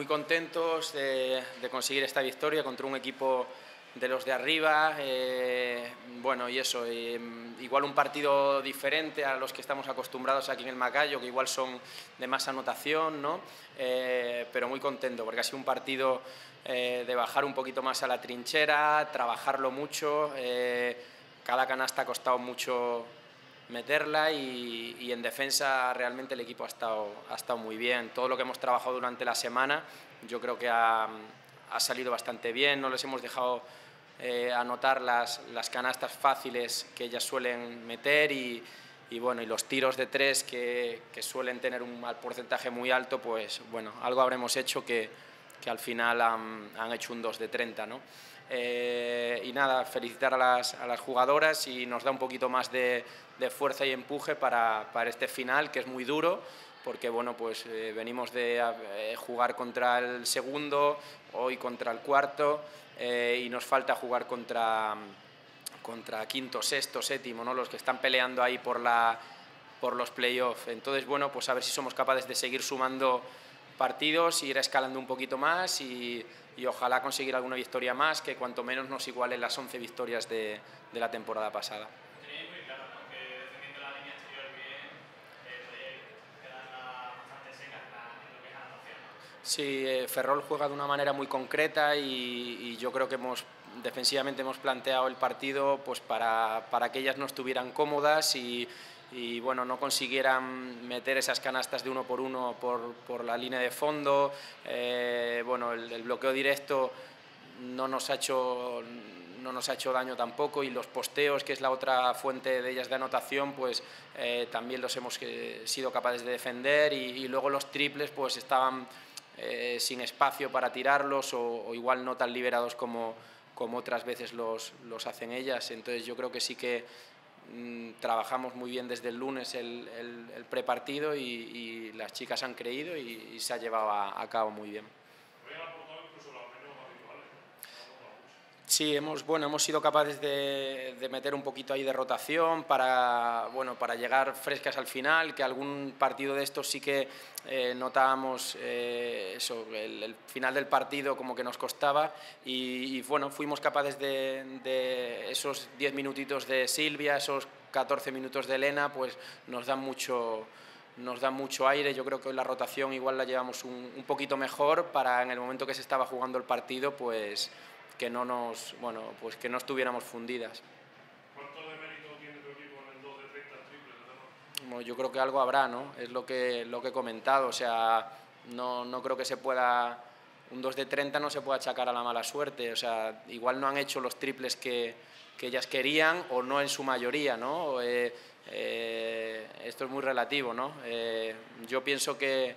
muy contentos de, conseguir esta victoria contra un equipo de los de arriba, eh, bueno, y eso, mm, igual un partido diferente a los que estamos acostumbrados aquí en el Macayo, que igual son de más anotación, ¿no? Eh, pero muy contento, porque ha sido un partido eh, de bajar un poquito más a la trinchera, trabajarlo mucho, cada canasta ha costado mucho meterla y, en defensa realmente el equipo ha estado, ha estado muy bien. Todo lo que hemos trabajado durante la semana yo creo que ha, ha salido bastante bien, no les hemos dejado eh, anotar las, las, canastas fáciles que ellas suelen meter y, y, bueno, y los tiros de tres que, que, suelen tener un porcentaje muy alto, pues bueno, algo habremos hecho que, que al final han, han, hecho un 2 de 30. ¿no? Eh, y nada, felicitar a las, a las, jugadoras y nos da un poquito más de, de fuerza y empuje para, para, este final, que es muy duro, porque bueno, pues eh, venimos de eh, jugar contra el segundo, hoy contra el cuarto, y nos falta jugar contra, contra quinto, sexto, séptimo, ¿no? los que están peleando ahí por, la, por los playoffs. Entonces, bueno, pues a ver si somos capaces de seguir sumando partidos, ir escalando un poquito más y, y, ojalá conseguir alguna victoria más, que cuanto menos nos igualen las 11 victorias de, de la temporada pasada. Sí, eh, Ferrol juega de una manera muy concreta y, y, yo creo que hemos defensivamente hemos planteado el partido pues para, para que ellas no estuvieran cómodas y, y bueno, no consiguieran meter esas canastas de uno por uno por, por la línea de fondo. Eh, bueno, el, el, bloqueo directo no nos, ha hecho, no nos ha hecho daño tampoco y los posteos, que es la otra fuente de ellas de anotación, pues eh, también los hemos eh, sido capaces de defender y, y, luego los triples pues estaban eh, sin espacio para tirarlos o, o, igual no tan liberados como, como otras veces los, los hacen ellas. Entonces yo creo que sí que trabajamos muy bien desde el lunes el, el, el prepartido y, y, las chicas han creído y, y se ha llevado a, a cabo muy bien. Sí, hemos, bueno, hemos sido capaces de, de, meter un poquito ahí de rotación para, bueno, para llegar frescas al final, que algún partido de estos sí que eh, notábamos eh, eso, el, final del partido como que nos costaba y, bueno, fuimos capaces de, de esos 10 minutitos de Silvia, esos 14 minutos de Elena, pues nos dan mucho, nos da mucho aire. Yo creo que la rotación igual la llevamos un, un, poquito mejor para en el momento que se estaba jugando el partido, pues que no nos, bueno, pues que no estuviéramos fundidas. ¿Cuánto de mérito tiene tu equipo en el 2 de 30 triples? Bueno, yo creo que algo habrá, ¿no? Es lo que, lo que he comentado, o sea, no, no creo que se pueda, un 2 de 30 no se puede achacar a la mala suerte, o sea, igual no han hecho los triples que, que ellas querían o no en su mayoría, ¿no? Eh, eh, esto es muy relativo, ¿no? Eh, yo pienso que,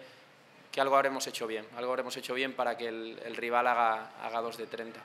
que algo habremos hecho bien, algo habremos hecho bien para que el, el rival haga, haga 2 de 30.